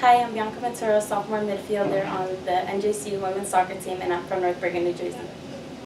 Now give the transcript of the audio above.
Hi, I'm Bianca Ventura, sophomore midfielder on the NJC women's soccer team, and I'm from North Bergen, New Jersey.